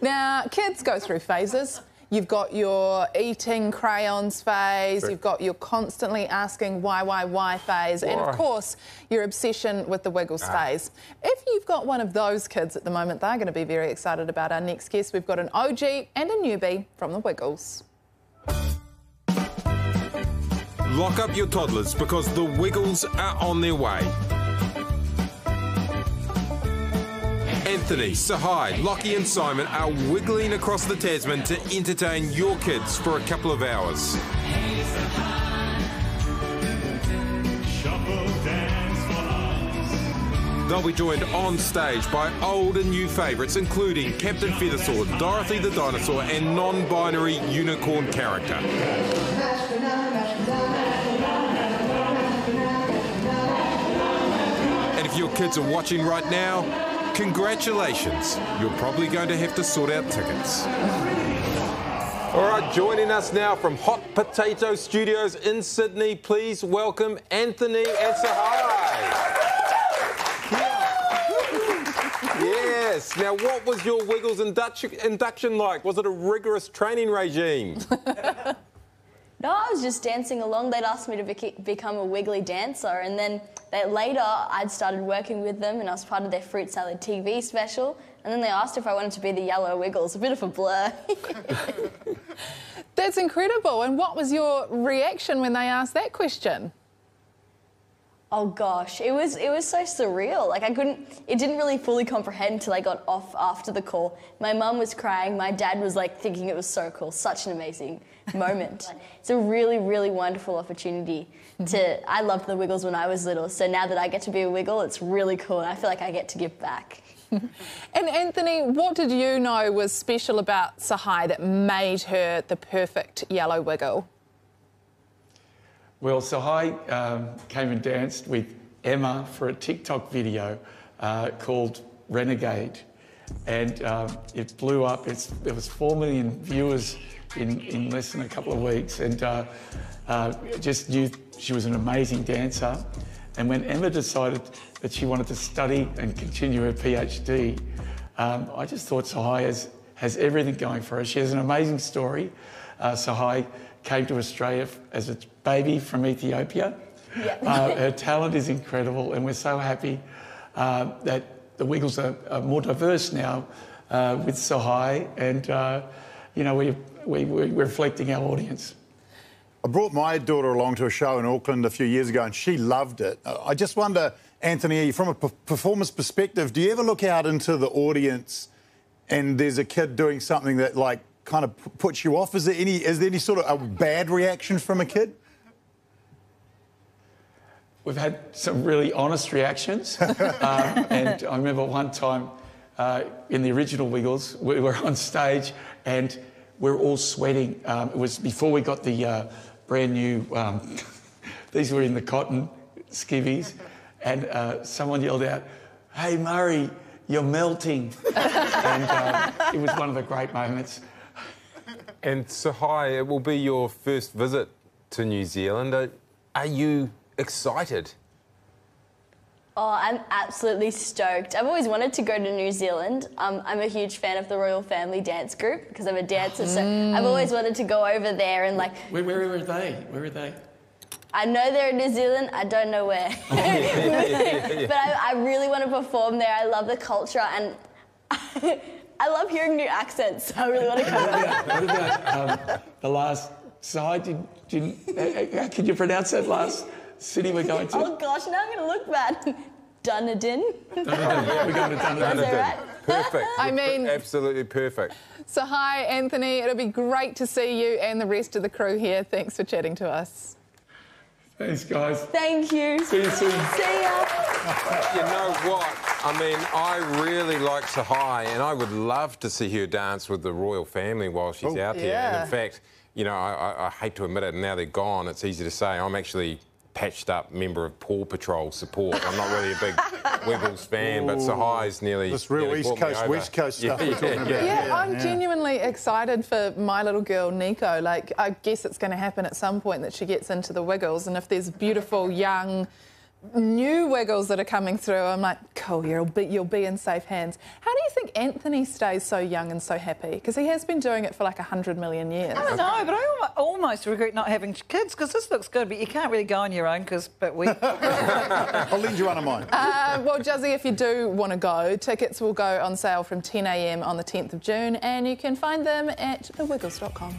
Now, kids go through phases. You've got your eating crayons phase, you've got your constantly asking why, why, why phase, and of course, your obsession with the Wiggles ah. phase. If you've got one of those kids at the moment, they're going to be very excited about our next guest. We've got an OG and a newbie from the Wiggles. Lock up your toddlers because the Wiggles are on their way. Anthony, Tsehay, Lachy, and Simon are wiggling across the Tasman to entertain your kids for a couple of hours. They'll be joined on stage by old and new favourites, including Captain Feathersword, Dorothy the Dinosaur, and non binary unicorn character. And if your kids are watching right now, congratulations. You're probably going to have to sort out tickets. All right, joining us now from Hot Potato Studios in Sydney, please welcome Anthony and Tsehay. Yes. Now, what was your Wiggles induction like? Was it a rigorous training regime? No, I was just dancing along. They'd asked me to bec- become a wiggly dancer, and then they, later I'd started working with them, and I was part of their fruit salad TV special. And then they asked if I wanted to be the yellow Wiggles. A bit of a blur. That's incredible. And what was your reaction when they asked that question? Oh gosh, it was it was so surreal. Like I couldn't. It didn't really fully comprehend until I got off after the call. My mum was crying. My dad was like thinking it was so cool. Such an amazing moment. it's a really really wonderful opportunity. To I loved the Wiggles when I was little. So now that I get to be a Wiggle, it's really cool. And I feel like I get to give back. And Anthony, what did you know was special about Tsehay that made her the perfect yellow wiggle? Well, Tsehay um, came and danced with Emma for a TikTok video uh, called Renegade, and um, it blew up. It's, there was four million viewers in, in less than a couple of weeks, and uh, uh, just knew she was an amazing dancer. And when Emma decided that she wanted to study and continue her PhD, um, I just thought Tsehay has, has everything going for her. She has an amazing story. Uh, Tsehay came to Australia as a baby from Ethiopia. Yeah. Uh, her talent is incredible, and we're so happy uh, that the Wiggles are, are more diverse now uh, with Tsehay, and uh, you know we, we, we're reflecting our audience. I brought my daughter along to a show in Auckland a few years ago and she loved it. I just wonder, Anthony, from a p- performance perspective, do you ever look out into the audience and there's a kid doing something that like kind of puts you off? Is there any is there any sort of a bad reaction from a kid? We've had some really honest reactions. um, and I remember one time uh, in the original Wiggles, we were on stage and we're all sweating. Um, it was before we got the uh, brand new, um, these were in the cotton skivvies. And uh, someone yelled out, Hey Murray, you're melting. and uh, it was one of the great moments. And Tsehay, it will be your first visit to New Zealand. Are, are you excited? Oh, I'm absolutely stoked. I've always wanted to go to New Zealand. Um, I'm a huge fan of the Royal Family Dance Group because I'm a dancer, so I've always wanted to go over there and like. Where, where were they? Where were they? I know they're in New Zealand. I don't know where, but I, I really want to perform there. I love the culture and I love hearing new accents. So I really want to come. what about um, the last side? Did, did, uh, uh, could you pronounce that last city we're going to? oh gosh, now I'm going to look bad. Dunedin. We're going to Dunedin. Is that right? Perfect. I mean- absolutely perfect. So, hi, Anthony, it'll be great to see you and the rest of the crew here. Thanks for chatting to us. Thanks, guys. Thank you. See you soon. See ya. You know what? I mean, I really like Tsehay, and I would love to see her dance with the royal family while she's Oh. out there. And in fact, you know, I, I, I hate to admit it, and now they're gone. It's easy to say. I'm actually patched up member of Paw Patrol support. I'm not really a big Wiggles fan, but Tsehay's nearly This real nearly East Coast. West Coast stuff Yeah, we're talking yeah, about. yeah. Yeah, I'm genuinely excited for my little girl Nico. Like, I guess it's going to happen at some point that she gets into the Wiggles, and if there's beautiful young new Wiggles that are coming through. I'm like, cool, you'll be, you'll be in safe hands. How do you think Anthony stays so young and so happy? Because he has been doing it for like 100 million years. I don't know, but I almost regret not having kids because this looks good, but you can't really go on your own because, but we. I'll lend you one of mine. Uh, well, Juzzy, if you do want to go, tickets will go on sale from 10am on the 10th of June, and you can find them at thewiggles.com.